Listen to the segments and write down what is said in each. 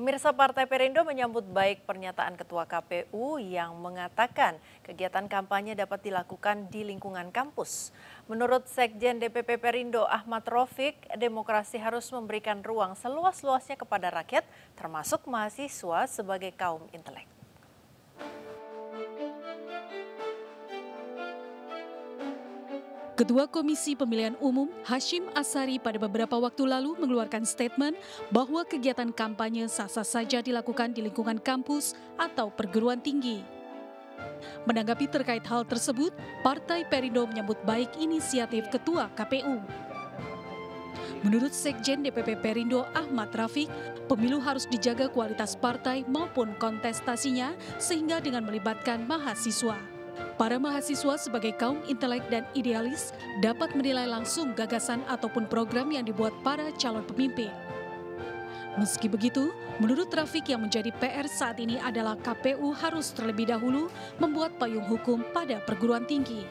Pemirsa Partai Perindo menyambut baik pernyataan Ketua KPU yang mengatakan kegiatan kampanye dapat dilakukan di lingkungan kampus. Menurut Sekjen DPP Perindo Ahmad Rofik, demokrasi harus memberikan ruang seluas-luasnya kepada rakyat, termasuk mahasiswa sebagai kaum intelek. Ketua Komisi Pemilihan Umum Hashim Asari pada beberapa waktu lalu mengeluarkan statement bahwa kegiatan kampanye sah-sah saja dilakukan di lingkungan kampus atau perguruan tinggi. Menanggapi terkait hal tersebut, Partai Perindo menyambut baik inisiatif Ketua KPU. Menurut Sekjen DPP Perindo Ahmad Rafiq, pemilu harus dijaga kualitas partai maupun kontestasinya sehingga dengan melibatkan mahasiswa. Para mahasiswa sebagai kaum intelek dan idealis dapat menilai langsung gagasan ataupun program yang dibuat para calon pemimpin. Meski begitu, menurut Trafik yang menjadi PR saat ini adalah KPU harus terlebih dahulu membuat payung hukum pada perguruan tinggi.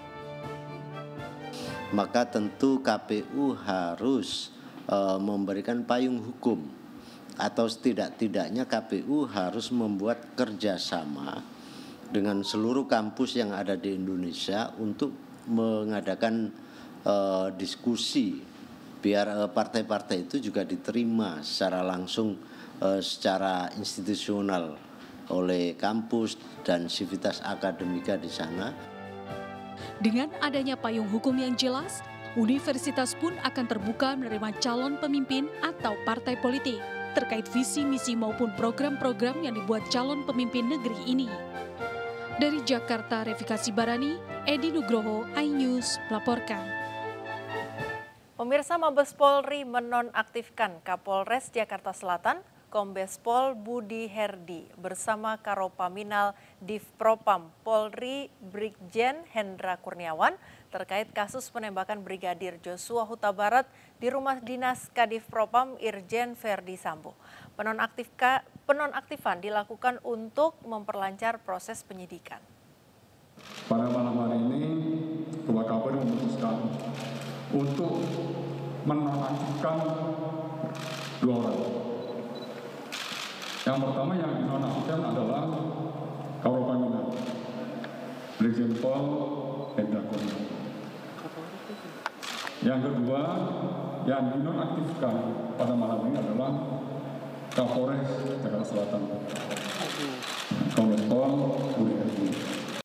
Maka tentu KPU harus uh, memberikan payung hukum atau setidak-tidaknya KPU harus membuat kerjasama dengan seluruh kampus yang ada di Indonesia untuk mengadakan uh, diskusi biar partai partai-partai itu juga diterima secara langsung uh, secara institusional oleh kampus dan sivitas akademika di sana. Dengan adanya payung hukum yang jelas, universitas pun akan terbuka menerima calon pemimpin atau partai politik terkait visi misi maupun program-program yang dibuat calon pemimpin negeri ini. Dari Jakarta, Revikasi Barani, Edi Nugroho, iNews melaporkan. Pemirsa Mabes Polri menonaktifkan Kapolres Jakarta Selatan, Kombes Pol Budi Herdi bersama Karopaminal Div Propam Polri Brigjen Hendra Kurniawan terkait kasus penembakan Brigadir Joshua Huta Barat di rumah dinas Kadif Propam Irjen Verdi Sambo. Penonaktifka, penonaktifan dilakukan untuk memperlancar proses penyidikan. Pada malam hari ini, Ketua Kapolri memutuskan untuk menonaktifkan dua orang. Yang pertama yang dinonaktifkan adalah Karopamina, Brigjen Pol Hendra Yang kedua, yang dinonaktifkan pada malam ini adalah Kapolres Jakarta Selatan. Kombes Pol Budi